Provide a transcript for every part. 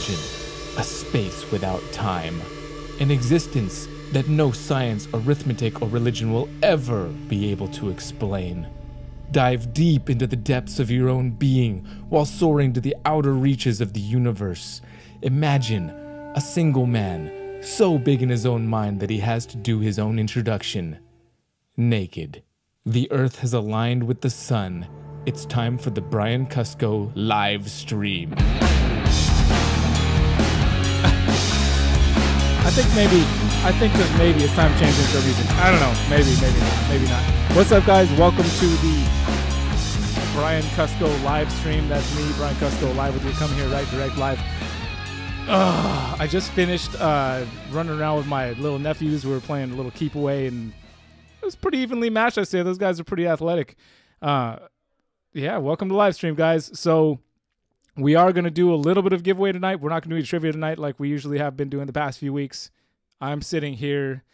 Imagine a space without time, an existence that no science, arithmetic, or religion will ever be able to explain. Dive deep into the depths of your own being while soaring to the outer reaches of the universe. Imagine a single man, so big in his own mind that he has to do his own introduction. Naked. The earth has aligned with the sun. It's time for the Brian Kusko live stream. I think maybe, I think that maybe it's time changing for reason. I don't know. Maybe, maybe not. Maybe not. What's up, guys? Welcome to the Brian Kusko live stream. That's me, Brian Kusko, live with you. Come here, right, direct live. I just finished uh, running around with my little nephews. We were playing a little keep away, and it was pretty evenly matched. I say those guys are pretty athletic. Uh, yeah, welcome to live stream, guys. So we are going to do a little bit of giveaway tonight. We're not going to do trivia tonight like we usually have been doing the past few weeks. I'm sitting here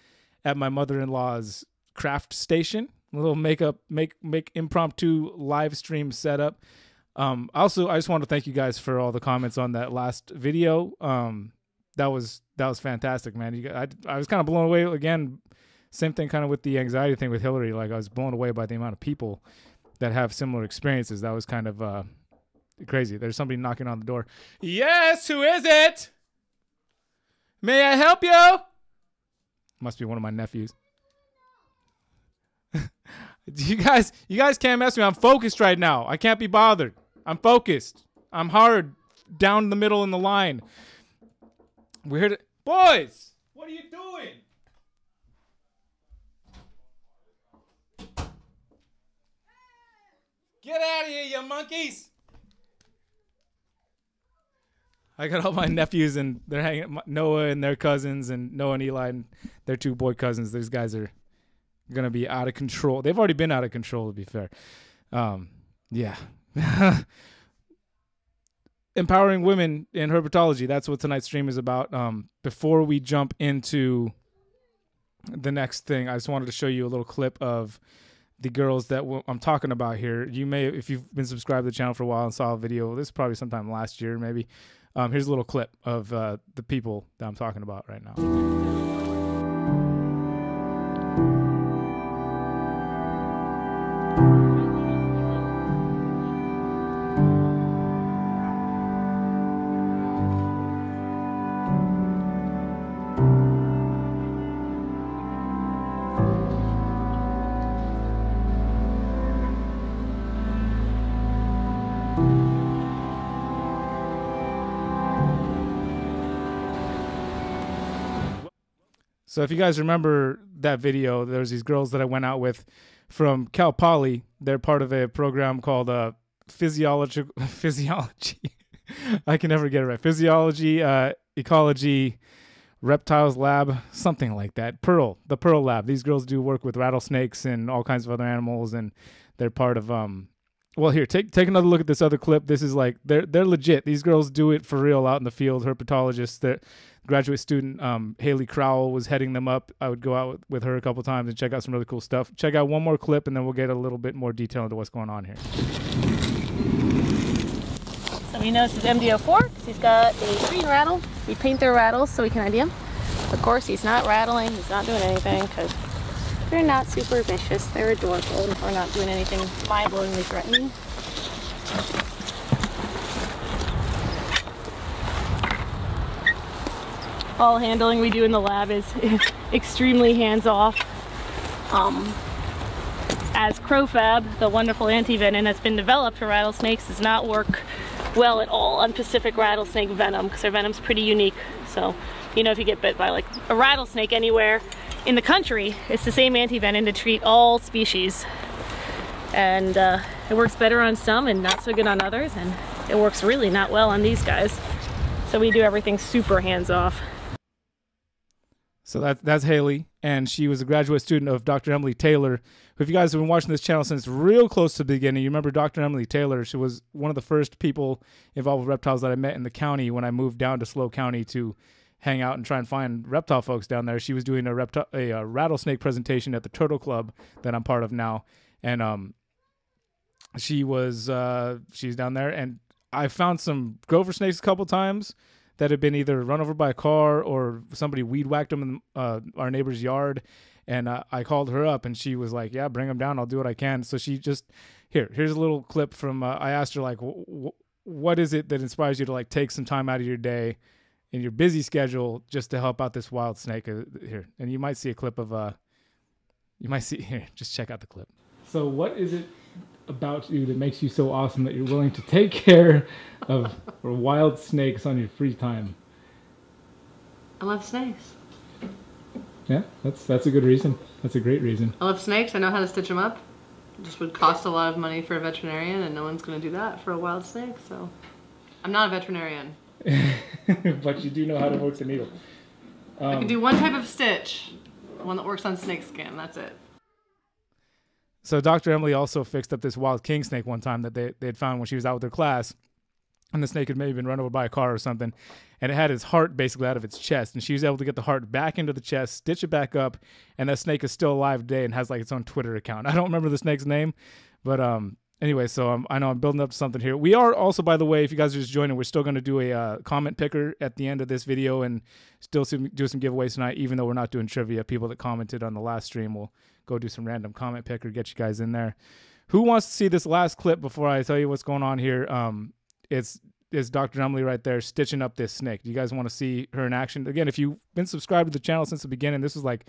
at my mother-in-law's craft station, a little makeup, make make impromptu live stream setup. Um, also, I just want to thank you guys for all the comments on that last video. Um, that was that was fantastic, man. You, I I was kind of blown away again. Same thing, kind of with the anxiety thing with Hillary. Like I was blown away by the amount of people that have similar experiences. That was kind of uh, crazy. There's somebody knocking on the door. Yes, who is it? May I help you? Must be one of my nephews. you guys, you guys can't mess with me. I'm focused right now. I can't be bothered. I'm focused. I'm hard down the middle in the line. We're here to boys. What are you doing? Get out of here, you monkeys! I got all my nephews and they're hanging Noah and their cousins and Noah and Eli and their two boy cousins. These guys are gonna be out of control. They've already been out of control to be fair. Um, yeah. Empowering women in herpetology. That's what tonight's stream is about. Um, before we jump into the next thing, I just wanted to show you a little clip of the girls that w- I'm talking about here. You may, if you've been subscribed to the channel for a while and saw a video, this is probably sometime last year, maybe. Um, here's a little clip of uh, the people that I'm talking about right now. So if you guys remember that video, there's these girls that I went out with from Cal Poly. They're part of a program called uh, Physiology. Physiology. I can never get it right. Physiology, uh, Ecology, Reptiles Lab, something like that. Pearl, the Pearl Lab. These girls do work with rattlesnakes and all kinds of other animals, and they're part of um. Well, here, take take another look at this other clip. This is like they're they're legit. These girls do it for real out in the field. Herpetologists. They're graduate student um, Haley Crowell was heading them up. I would go out with, with her a couple times and check out some really cool stuff. Check out one more clip, and then we'll get a little bit more detail into what's going on here. So he knows his MDO4 because he's got a green rattle. We paint their rattles so we can ID him. Of course, he's not rattling. He's not doing anything because They're not super vicious. They're adorable. and We're not doing anything mind-blowingly threatening. All handling we do in the lab is extremely hands-off. Um, as Crofab, the wonderful antivenom that's been developed for rattlesnakes, does not work well at all on Pacific rattlesnake venom because their venom's pretty unique. So, you know, if you get bit by like a rattlesnake anywhere in the country, it's the same antivenom to treat all species. And uh, it works better on some and not so good on others, and it works really not well on these guys. So we do everything super hands off. So that, that's Haley, and she was a graduate student of Dr. Emily Taylor. If you guys have been watching this channel since real close to the beginning, you remember Dr. Emily Taylor. She was one of the first people involved with reptiles that I met in the county when I moved down to SLO County to hang out and try and find reptile folks down there. She was doing a, reptile, a, a rattlesnake presentation at the Turtle Club that I'm part of now, and um, she was uh, she's down there, and I found some gopher snakes a couple times that had been either run over by a car or somebody weed whacked them in uh, our neighbor's yard. And uh, I called her up, and she was like, "Yeah, bring them down. I'll do what I can." So she just here. Here's a little clip from. Uh, I asked her like, "What is it that inspires you to like take some time out of your day in your busy schedule just to help out this wild snake?" Uh, here, and you might see a clip of. uh You might see here. Just check out the clip. So, what is it about you that makes you so awesome that you're willing to take care of wild snakes on your free time? I love snakes. Yeah, that's that's a good reason. That's a great reason. I love snakes. I know how to stitch them up. It just would cost a lot of money for a veterinarian, and no one's going to do that for a wild snake. So, I'm not a veterinarian. but you do know how to work the needle. Um, I can do one type of stitch, one that works on snake skin. That's it. So Dr. Emily also fixed up this wild king snake one time that they they had found when she was out with her class, and the snake had maybe been run over by a car or something, and it had its heart basically out of its chest, and she was able to get the heart back into the chest, stitch it back up, and that snake is still alive today and has like its own Twitter account. I don't remember the snake's name, but um anyway, so I'm, I know I'm building up something here. We are also, by the way, if you guys are just joining, we're still going to do a uh, comment picker at the end of this video and still some, do some giveaways tonight, even though we're not doing trivia. People that commented on the last stream will go do some random comment picker, get you guys in there. Who wants to see this last clip before I tell you what's going on here? Um, it's is Dr. Emily right there stitching up this snake. Do you guys want to see her in action? Again, if you've been subscribed to the channel since the beginning, this was like,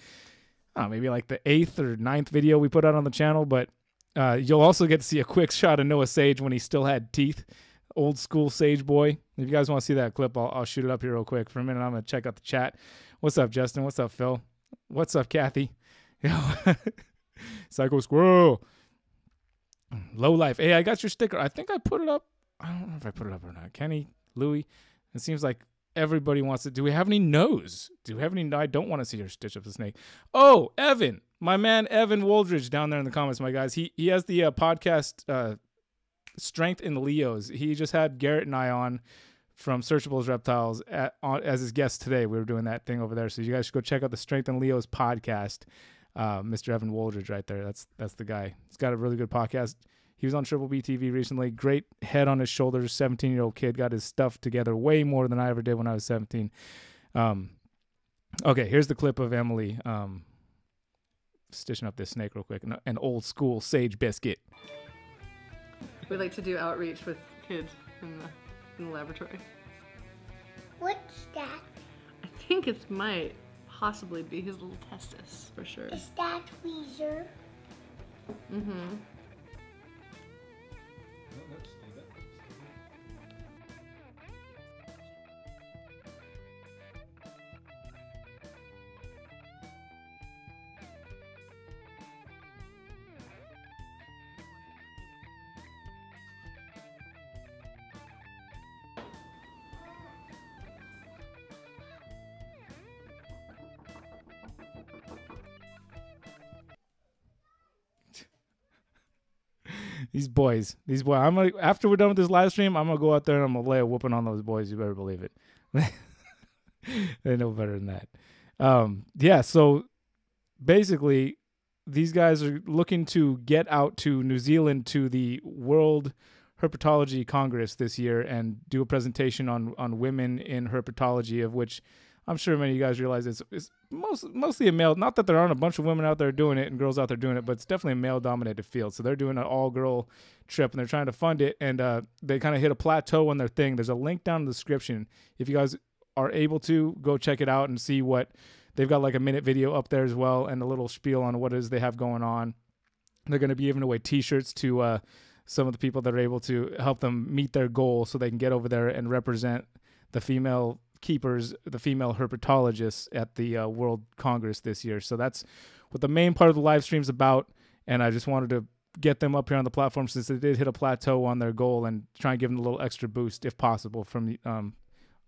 oh, maybe like the eighth or ninth video we put out on the channel, but uh, you'll also get to see a quick shot of Noah Sage when he still had teeth. Old school Sage boy. If you guys want to see that clip, I'll, I'll shoot it up here real quick. For a minute, I'm going to check out the chat. What's up, Justin? What's up, Phil? What's up, Kathy? Psycho Squirrel. Low life. Hey, I got your sticker. I think I put it up. I don't know if I put it up or not. Kenny, Louie. It seems like everybody wants it. Do we have any no's? Do we have any? I don't want to see her stitch up the snake. Oh, Evan, my man Evan Woldridge down there in the comments, my guys. He he has the uh, podcast uh, Strength in Leos. He just had Garrett and I on from Searchables Reptiles at, on, as his guest today. We were doing that thing over there, so you guys should go check out the Strength in Leos podcast. Uh, Mr. Evan Woldridge, right there. That's that's the guy. He's got a really good podcast. He was on Triple B TV recently. Great head on his shoulders. 17 year old kid got his stuff together way more than I ever did when I was 17. Um, okay, here's the clip of Emily um, stitching up this snake real quick. An, an old school sage biscuit. We like to do outreach with kids in the, in the laboratory. What's that? I think it might possibly be his little testis for sure. Is that Weezer? Mm-hmm. These boys, these boys. I'm gonna after we're done with this live stream, I'm gonna go out there and I'm gonna lay a whooping on those boys. You better believe it. they know better than that. Um, yeah. So basically, these guys are looking to get out to New Zealand to the World Herpetology Congress this year and do a presentation on on women in herpetology, of which I'm sure many of you guys realize it's, it's most, mostly a male. Not that there aren't a bunch of women out there doing it and girls out there doing it, but it's definitely a male dominated field. So they're doing an all girl trip and they're trying to fund it. And uh, they kind of hit a plateau on their thing. There's a link down in the description. If you guys are able to, go check it out and see what they've got like a minute video up there as well and a little spiel on what it is they have going on. They're going to be giving away t shirts to uh, some of the people that are able to help them meet their goal so they can get over there and represent the female keepers, the female herpetologists at the uh, World Congress this year. So that's what the main part of the live stream's about. And I just wanted to get them up here on the platform since they did hit a plateau on their goal and try and give them a little extra boost if possible from um,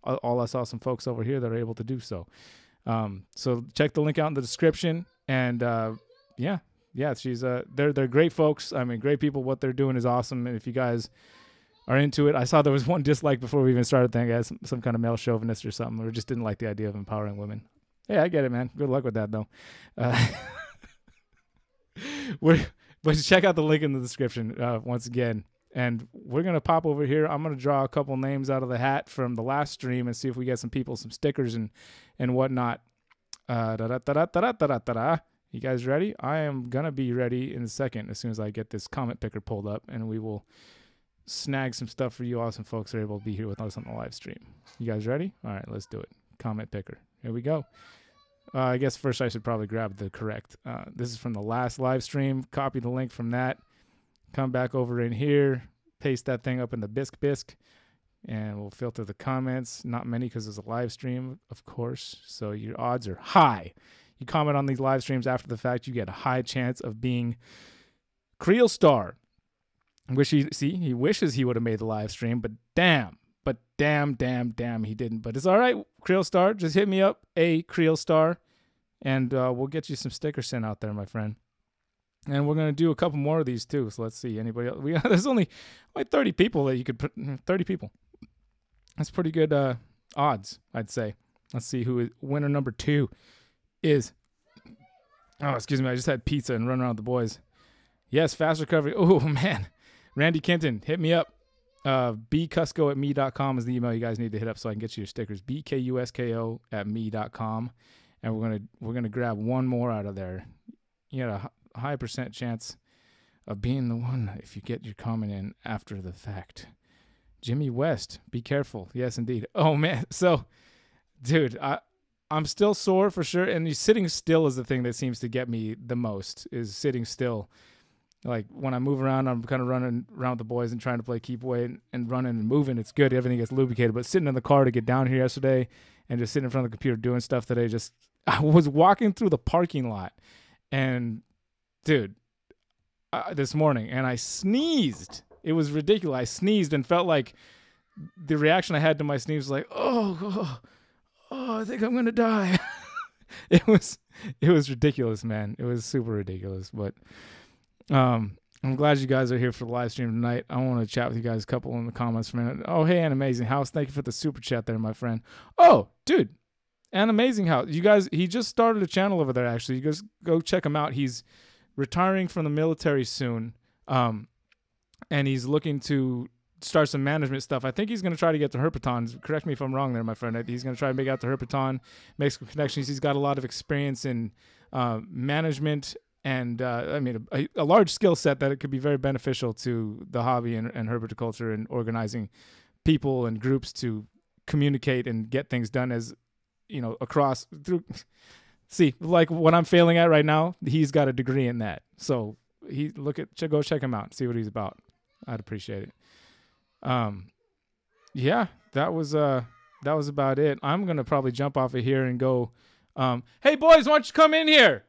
all us awesome folks over here that are able to do so. Um, so check the link out in the description and uh, yeah, yeah, she's uh they're they're great folks. I mean, great people. What they're doing is awesome. And if you guys are into it, I saw there was one dislike before we even started. Thinking as some, kind of male chauvinist or something, or just didn't like the idea of empowering women. Hey, I get it, man. Good luck with that, though. Uh, we're but check out the link in the description uh, once again. And we're gonna pop over here. I'm gonna draw a couple names out of the hat from the last stream and see if we get some people some stickers and and whatnot. Uh, da da da da da da da da. You guys ready? I am gonna be ready in a second as soon as I get this comment picker pulled up, and we will snag some stuff for you awesome folks that are able to be here with us on the live stream. You guys ready? All right, let's do it. Comment picker. Here we go. Uh, I guess first I should probably grab the correct. Uh, this is from the last live stream. Copy the link from that. Come back over in here. Paste that thing up in the Bisq Bisq. And we'll filter the comments. Not many because it's a live stream, of course. So your odds are high. You comment on these live streams after the fact, you get a high chance of being Creel Star. Wish he see he wishes he would have made the live stream, but damn, but damn, damn, damn, he didn't. But it's all right, Creel Star. Just hit me up, a Creel Star, and uh, we'll get you some stickers sent out there, my friend. And we're gonna do a couple more of these too. So let's see. Anybody else? We there's only like 30 people that you could put. 30 people. That's pretty good uh, odds, I'd say. Let's see who is winner number two is. Oh, excuse me. I just had pizza and run around with the boys. Yes, fast recovery. Oh man, Randy Kenton, hit me up. Uh, bkusko at me.com is the email you guys need to hit up so I can get you your stickers. bkusko at me.com. And we're gonna we're gonna grab one more out of there. You got a high percent chance of being the one if you get your comment in after the fact. Jimmy West, be careful. Yes, indeed. Oh man, so dude, I I'm still sore for sure, and sitting still is the thing that seems to get me the most. Is sitting still like when I move around, I'm kind of running around with the boys and trying to play keep weight and, and running and moving. It's good. Everything gets lubricated. But sitting in the car to get down here yesterday and just sitting in front of the computer doing stuff today, just I was walking through the parking lot and dude, uh, this morning and I sneezed. It was ridiculous. I sneezed and felt like the reaction I had to my sneeze was like, oh, oh, oh I think I'm gonna die. it was it was ridiculous, man. It was super ridiculous, but. Um, I'm glad you guys are here for the live stream tonight. I want to chat with you guys a couple in the comments for a minute. Oh, hey, an amazing house. Thank you for the super chat there, my friend. Oh, dude, an amazing house. You guys, he just started a channel over there. Actually, you guys go check him out. He's retiring from the military soon, um, and he's looking to start some management stuff. I think he's going to try to get to Herpetons. Correct me if I'm wrong there, my friend. He's going to try to make out to Herpeton, make some connections. He's got a lot of experience in uh, management and uh, I mean a, a large skill set that it could be very beneficial to the hobby and, and herpetoculture and organizing people and groups to communicate and get things done as you know across through. See, like what I'm failing at right now, he's got a degree in that. So he look at go check him out, see what he's about. I'd appreciate it. Um, yeah, that was uh that was about it. I'm gonna probably jump off of here and go. Um, hey boys, why don't you come in here?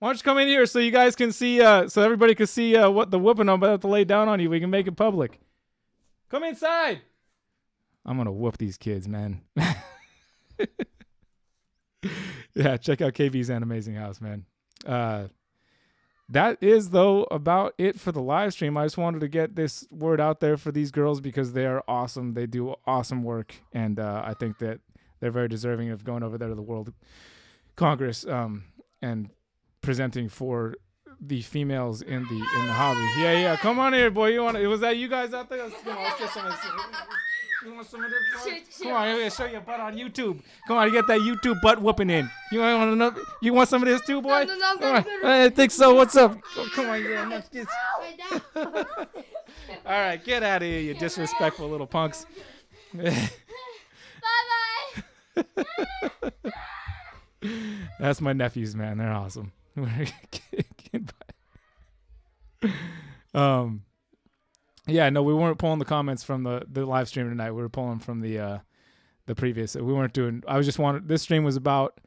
Why don't you come in here so you guys can see, uh, so everybody can see uh, what the whooping I'm about to lay down on you. We can make it public. Come inside. I'm gonna whoop these kids, man. yeah, check out KB's an amazing house, man. Uh, that is though about it for the live stream. I just wanted to get this word out there for these girls because they are awesome. They do awesome work, and uh, I think that they're very deserving of going over there to the World Congress um, and presenting for the females in the in the hobby. Yeah, yeah. Come on here, boy. You want? Was that you guys out there? Let's, you know, let's get some. You want some of this? boy? Come on, here, show your butt on YouTube. Come on, you get that YouTube butt whooping in. You want another? You want some of this too, boy? No, no, no, Come on. good, I think so. What's up? Oh, come on, yeah, munch this. All right, get out of here, you disrespectful little punks. Bye bye. That's my nephews, man. They're awesome. um, yeah, no, we weren't pulling the comments from the the live stream tonight. We were pulling from the uh the previous. We weren't doing. I was just wanted. This stream was about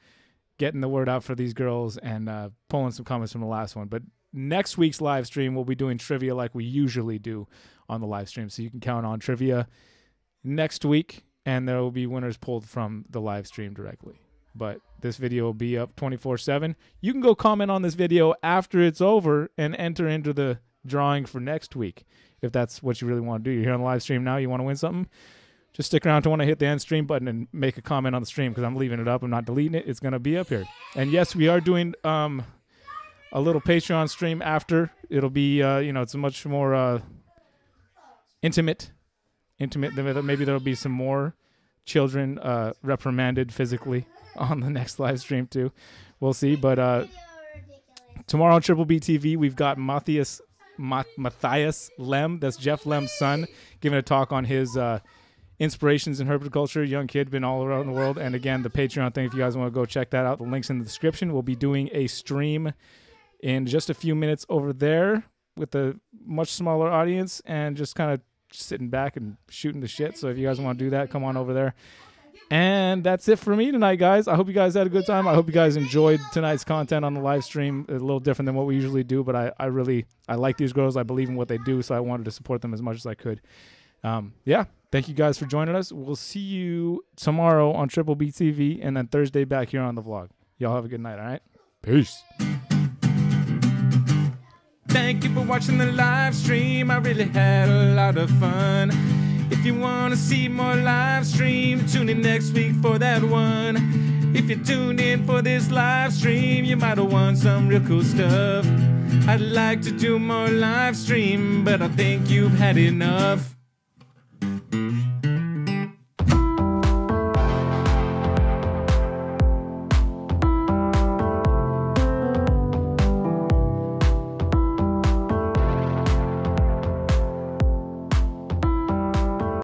getting the word out for these girls and uh, pulling some comments from the last one. But next week's live stream, we'll be doing trivia like we usually do on the live stream. So you can count on trivia next week, and there will be winners pulled from the live stream directly but this video will be up 24 7 you can go comment on this video after it's over and enter into the drawing for next week. If that's what you really want to do you're here on the live stream now you want to win something? Just stick around to want to hit the end stream button and make a comment on the stream because i'm leaving it up i'm not deleting it it's going to be up here. And yes we are doing um a little patreon stream after. It'll be uh you know it's much more uh intimate intimate maybe there'll be some more children uh reprimanded physically on the next live stream too. We'll see. But uh, tomorrow on Triple B TV, we've got Matthias Ma- Matthias Lem, that's Jeff Lem's son, giving a talk on his uh, inspirations in herpetoculture. Young kid, been all around the world. And again, the Patreon thing, if you guys want to go check that out, the link's in the description. We'll be doing a stream in just a few minutes over there with a much smaller audience and just kind of sitting back and shooting the shit. So if you guys want to do that, come on over there. And that's it for me tonight, guys. I hope you guys had a good time. I hope you guys enjoyed tonight's content on the live stream. A little different than what we usually do, but I, I really I like these girls. I believe in what they do, so I wanted to support them as much as I could. Um, yeah, thank you guys for joining us. We'll see you tomorrow on Triple B TV, and then Thursday back here on the vlog. Y'all have a good night. All right, peace. Thank you for watching the live stream. I really had a lot of fun. If you want to see more live stream, tune in next week for that one. If you tuned in for this live stream, you might have won some real cool stuff. I'd like to do more live stream, but I think you've had enough.